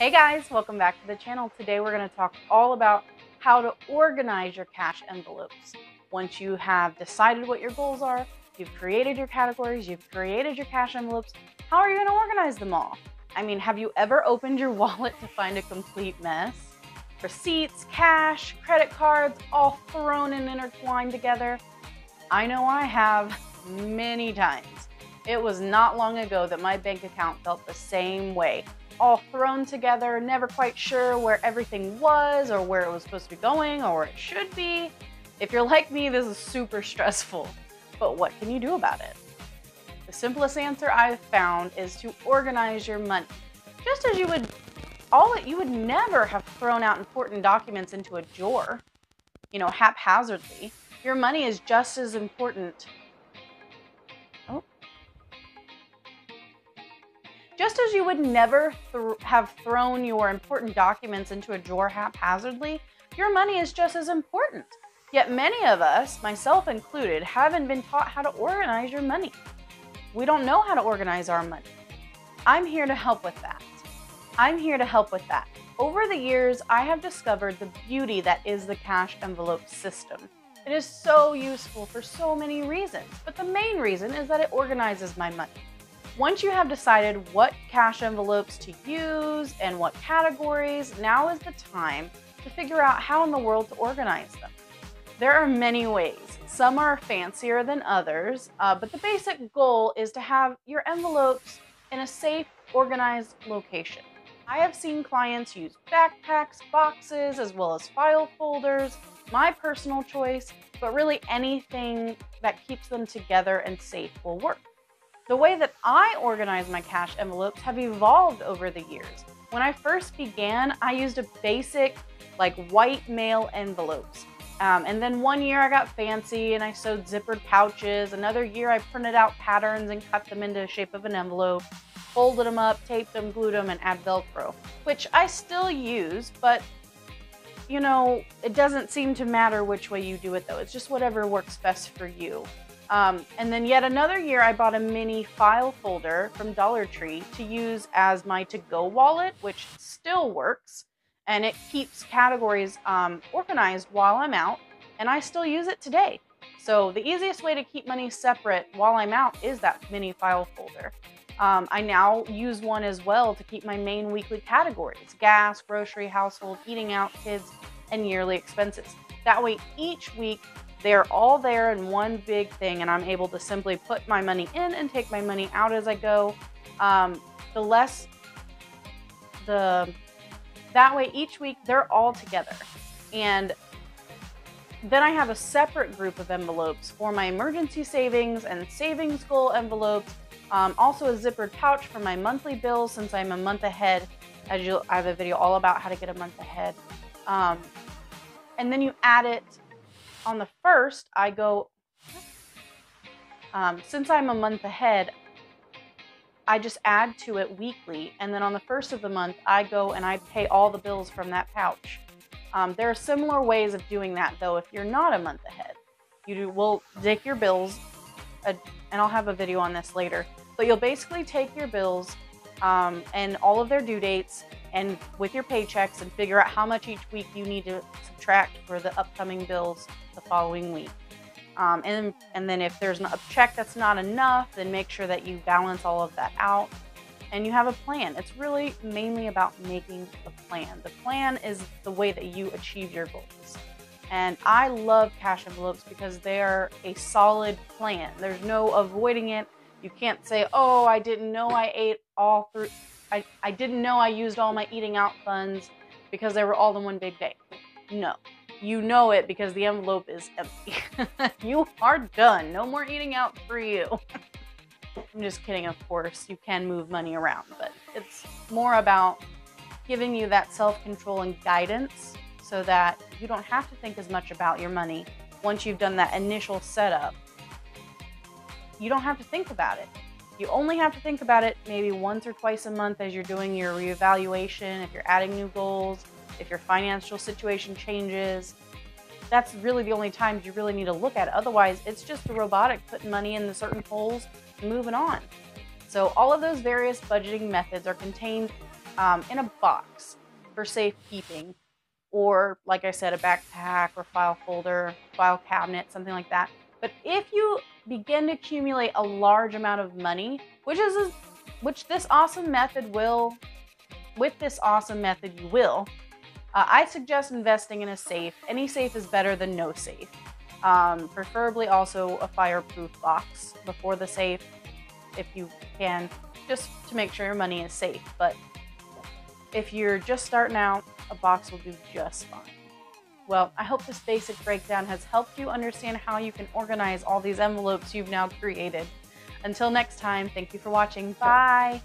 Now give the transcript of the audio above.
Hey guys, welcome back to the channel. Today we're going to talk all about how to organize your cash envelopes. Once you have decided what your goals are, you've created your categories, you've created your cash envelopes, how are you going to organize them all? I mean, have you ever opened your wallet to find a complete mess? Receipts, cash, credit cards, all thrown and intertwined together? I know I have many times. It was not long ago that my bank account felt the same way, all thrown together, never quite sure where everything was or where it was supposed to be going or where it should be. If you're like me, this is super stressful. But what can you do about it? The simplest answer I've found is to organize your money. Just as you would all that you would never have thrown out important documents into a drawer, you know, haphazardly. Your money is just as important Just as you would never th have thrown your important documents into a drawer haphazardly, your money is just as important. Yet many of us, myself included, haven't been taught how to organize your money. We don't know how to organize our money. I'm here to help with that. I'm here to help with that. Over the years, I have discovered the beauty that is the cash envelope system. It is so useful for so many reasons, but the main reason is that it organizes my money. Once you have decided what cash envelopes to use and what categories, now is the time to figure out how in the world to organize them. There are many ways. Some are fancier than others, uh, but the basic goal is to have your envelopes in a safe, organized location. I have seen clients use backpacks, boxes, as well as file folders, my personal choice, but really anything that keeps them together and safe will work. The way that I organize my cash envelopes have evolved over the years. When I first began, I used a basic like white mail envelopes. Um, and then one year I got fancy and I sewed zippered pouches. Another year I printed out patterns and cut them into the shape of an envelope, folded them up, taped them, glued them, and add Velcro, which I still use, but you know, it doesn't seem to matter which way you do it though. It's just whatever works best for you. Um, and then yet another year, I bought a mini file folder from Dollar Tree to use as my to-go wallet, which still works. And it keeps categories um, organized while I'm out, and I still use it today. So the easiest way to keep money separate while I'm out is that mini file folder. Um, I now use one as well to keep my main weekly categories, gas, grocery, household, eating out, kids, and yearly expenses. That way each week they're all there in one big thing, and I'm able to simply put my money in and take my money out as I go. Um, the less the that way each week they're all together, and then I have a separate group of envelopes for my emergency savings and savings goal envelopes. Um, also a zippered pouch for my monthly bills since I'm a month ahead. As you, I have a video all about how to get a month ahead. Um, and then you add it on the first, I go, um, since I'm a month ahead, I just add to it weekly. And then on the first of the month, I go and I pay all the bills from that pouch. Um, there are similar ways of doing that, though, if you're not a month ahead. You do, will take your bills, uh, and I'll have a video on this later, but you'll basically take your bills um, and all of their due dates and with your paychecks and figure out how much each week you need to subtract for the upcoming bills the following week. Um, and, and then if there's a check that's not enough, then make sure that you balance all of that out and you have a plan. It's really mainly about making a plan. The plan is the way that you achieve your goals. And I love cash envelopes because they're a solid plan. There's no avoiding it. You can't say, oh, I didn't know I ate all through, I, I didn't know I used all my eating out funds because they were all in one big day. No, you know it because the envelope is empty. you are done. No more eating out for you. I'm just kidding, of course. You can move money around, but it's more about giving you that self control and guidance so that you don't have to think as much about your money once you've done that initial setup. You don't have to think about it. You only have to think about it maybe once or twice a month as you're doing your reevaluation, if you're adding new goals, if your financial situation changes. That's really the only times you really need to look at it. Otherwise, it's just a robotic putting money in the certain holes and moving on. So all of those various budgeting methods are contained um, in a box for safekeeping, or like I said, a backpack or file folder, file cabinet, something like that. But if you begin to accumulate a large amount of money, which is a, which this awesome method will, with this awesome method you will, uh, I suggest investing in a safe. Any safe is better than no safe. Um, preferably also a fireproof box before the safe, if you can, just to make sure your money is safe. But if you're just starting out, a box will do just fine. Well, I hope this basic breakdown has helped you understand how you can organize all these envelopes you've now created. Until next time, thank you for watching. Bye!